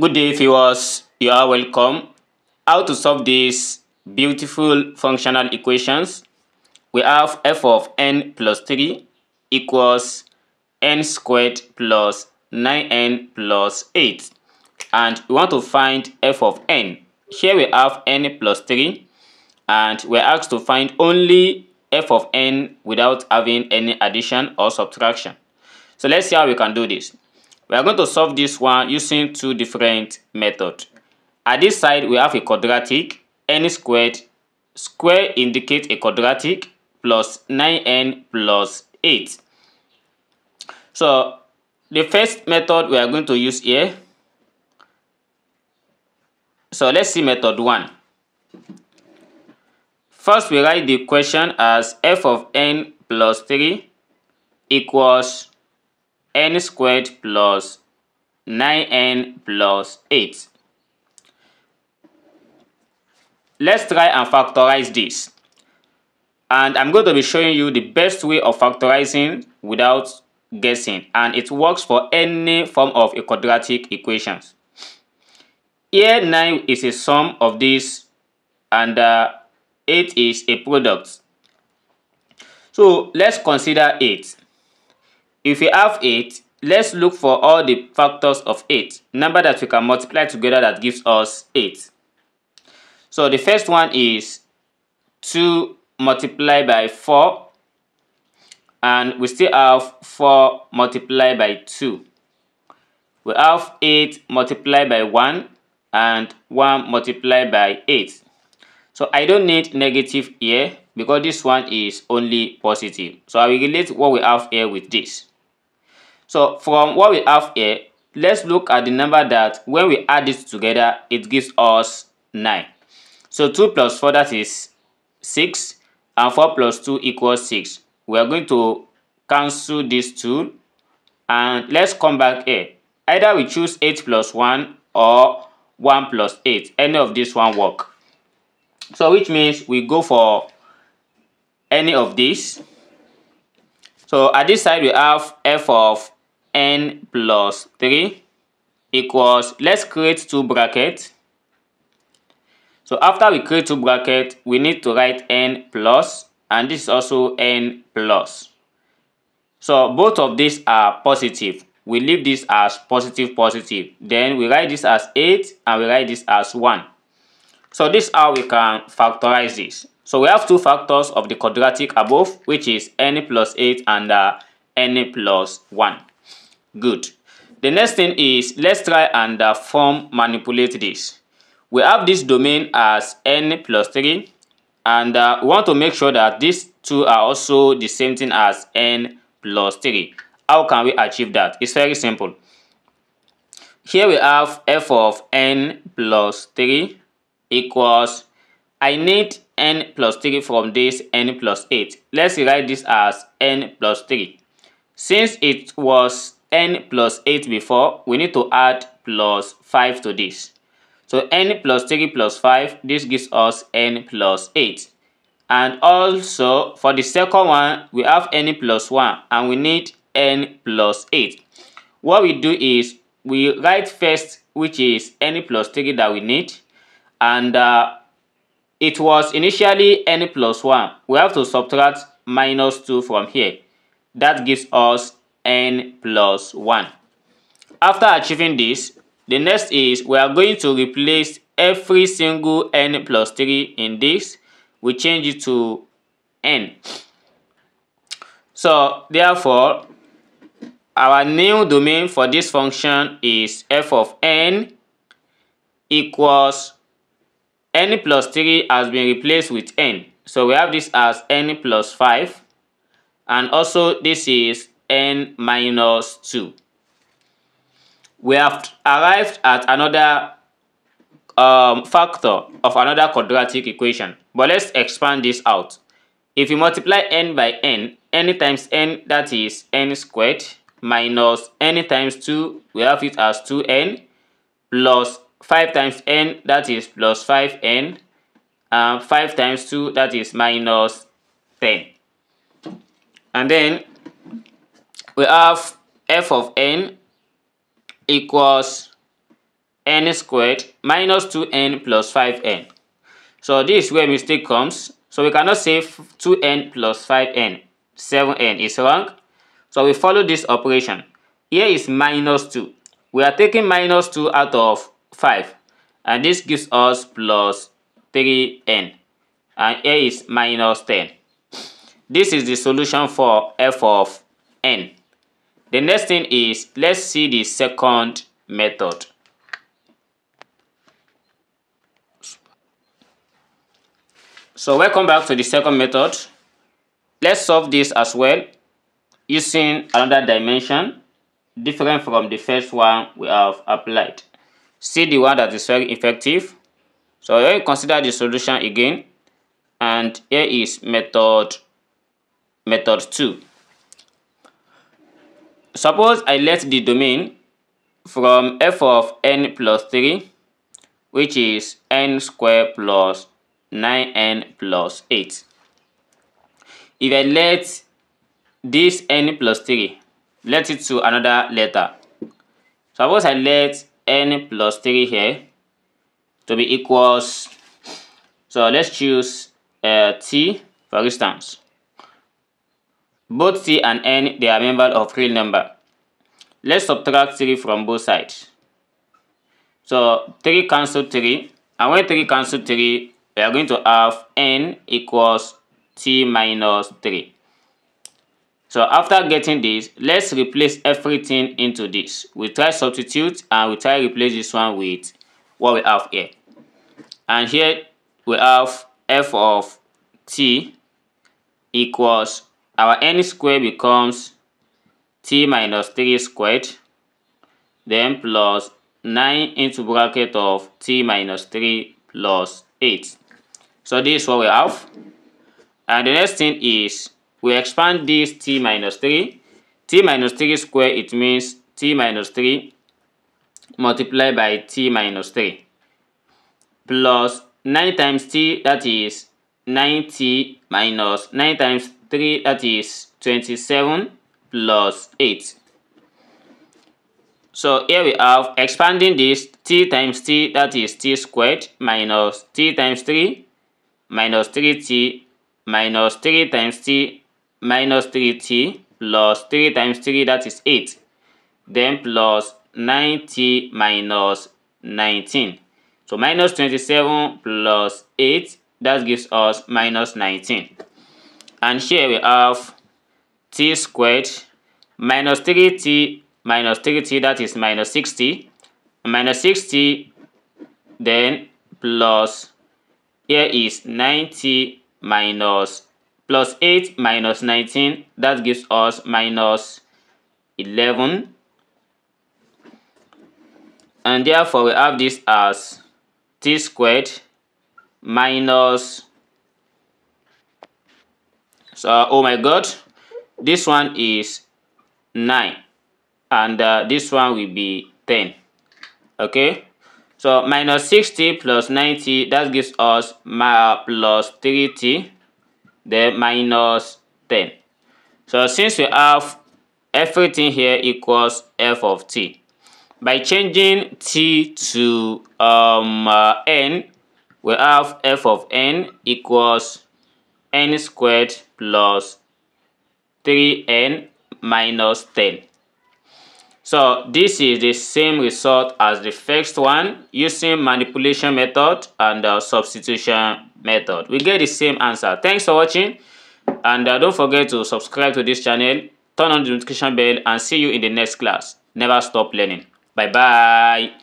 Good day viewers, you are welcome. How to solve these beautiful functional equations. We have f of n plus 3 equals n squared plus 9n plus 8 and we want to find f of n. Here we have n plus 3 and we're asked to find only f of n without having any addition or subtraction. So let's see how we can do this. We are going to solve this one using two different methods. At this side, we have a quadratic, n squared. Square indicates a quadratic plus 9n plus 8. So the first method we are going to use here. So let's see method 1. First, we write the equation as f of n plus 3 equals n squared plus 9n plus 8. Let's try and factorize this. And I'm going to be showing you the best way of factorizing without guessing. And it works for any form of a quadratic equations. Here 9 is a sum of this and uh, 8 is a product. So let's consider 8. If we have 8, let's look for all the factors of 8. Number that we can multiply together that gives us 8. So the first one is 2 multiplied by 4. And we still have 4 multiplied by 2. We have 8 multiplied by 1 and 1 multiplied by 8. So I don't need negative here because this one is only positive. So I will relate what we have here with this. So from what we have here, let's look at the number that when we add it together, it gives us 9. So 2 plus 4 that is 6 and 4 plus 2 equals 6. We are going to cancel these two and let's come back here. Either we choose 8 plus 1 or 1 plus 8. Any of this one work. So which means we go for any of these. So at this side we have f of n plus 3 equals, let's create two brackets. So after we create two brackets, we need to write n plus and this is also n plus. So both of these are positive. We leave this as positive positive. Then we write this as 8 and we write this as 1. So this is how we can factorize this. So we have two factors of the quadratic above which is n plus 8 and uh, n plus 1. Good. The next thing is let's try and uh, form manipulate this. We have this domain as n plus 3 and uh, we want to make sure that these two are also the same thing as n plus 3. How can we achieve that? It's very simple. Here we have f of n plus 3 equals, I need n plus 3 from this n plus 8. Let's write this as n plus 3. Since it was n plus 8 before, we need to add plus 5 to this. So n plus 3 plus 5, this gives us n plus 8. And also, for the second one, we have n plus 1 and we need n plus 8. What we do is, we write first which is n plus 3 that we need. And uh, it was initially n plus 1. We have to subtract minus 2 from here. That gives us n plus 1. After achieving this, the next is we are going to replace every single n plus 3 in this. We change it to n. So therefore, our new domain for this function is f of n equals n plus 3 has been replaced with n. So we have this as n plus 5 and also this is n minus 2. We have arrived at another um, factor of another quadratic equation. But let's expand this out. If you multiply n by n, n times n that is n squared minus n times 2, we have it as 2n plus 5 times n that is plus 5n and 5 times 2 that is minus 10. And then we have f of n equals n squared minus 2n plus 5n. So this is where mistake comes. So we cannot say 2n plus 5n, 7n is wrong. So we follow this operation. Here is minus 2. We are taking minus 2 out of 5. And this gives us plus 3n. And here is minus 10. This is the solution for f of n. The next thing is, let's see the second method. So welcome back to the second method. Let's solve this as well using another dimension different from the first one we have applied. See the one that is very effective. So here you consider the solution again and here is method method 2. Suppose I let the domain from f of n plus 3 which is n square plus 9n plus 8. If I let this n plus 3 let it to another letter. Suppose I let n plus 3 here to be equals, so let's choose uh, t for instance. Both c and n, they are members of real number. Let's subtract 3 from both sides. So 3 cancel 3, and when 3 cancel 3, we are going to have n equals t minus 3. So after getting this, let's replace everything into this. We try substitute and we try replace this one with what we have here. And here we have f of t equals our n square becomes t minus 3 squared then plus 9 into bracket of t minus 3 plus 8. So this is what we have. And the next thing is we expand this t minus 3. t minus 3 square, it means t minus 3 multiplied by t minus 3 plus 9 times t, that is 9t minus 9 times 3, that is 27 plus 8. So here we have expanding this t times t, that is t squared, minus t times 3, minus 3t, minus 3 times t, minus 3t plus 3 times 3 that is 8 then plus 9t minus 19 so minus 27 plus 8 that gives us minus 19 and here we have t squared minus 3t minus 3t that is minus 60 minus 60 then plus here is 90 minus plus 8 minus 19 that gives us minus 11 and therefore we have this as t squared minus so oh my god this one is 9 and uh, this one will be 10 okay so minus 60 plus 90 that gives us my plus 3t then minus 10. So since we have everything here equals f of t, by changing t to um, uh, n, we have f of n equals n squared plus 3n minus 10. So this is the same result as the first one using manipulation method and uh, substitution method. We get the same answer. Thanks for watching and uh, don't forget to subscribe to this channel, turn on the notification bell and see you in the next class. Never stop learning. Bye bye.